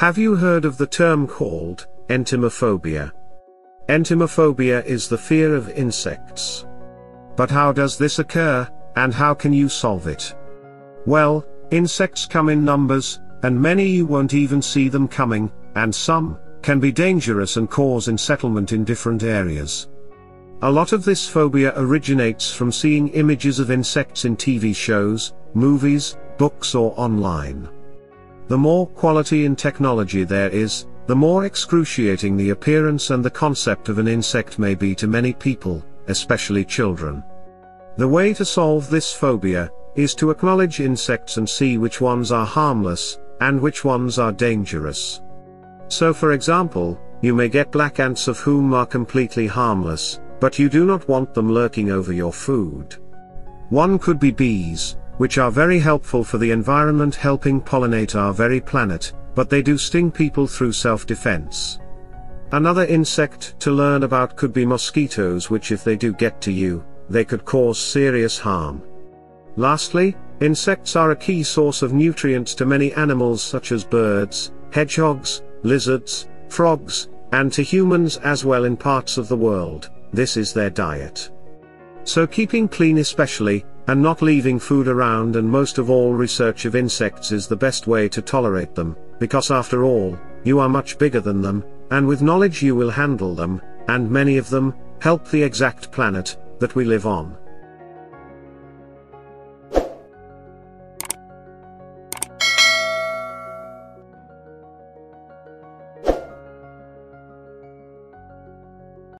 Have you heard of the term called entomophobia? Entomophobia is the fear of insects. But how does this occur, and how can you solve it? Well, insects come in numbers, and many you won't even see them coming, and some can be dangerous and cause unsettlement in different areas. A lot of this phobia originates from seeing images of insects in TV shows, movies, books or online. The more quality in technology there is, the more excruciating the appearance and the concept of an insect may be to many people, especially children. The way to solve this phobia, is to acknowledge insects and see which ones are harmless, and which ones are dangerous. So for example, you may get black ants of whom are completely harmless, but you do not want them lurking over your food. One could be bees, which are very helpful for the environment helping pollinate our very planet, but they do sting people through self-defense. Another insect to learn about could be mosquitoes which if they do get to you, they could cause serious harm. Lastly, insects are a key source of nutrients to many animals such as birds, hedgehogs, lizards, frogs, and to humans as well in parts of the world this is their diet. So keeping clean especially, and not leaving food around and most of all research of insects is the best way to tolerate them, because after all, you are much bigger than them, and with knowledge you will handle them, and many of them, help the exact planet, that we live on.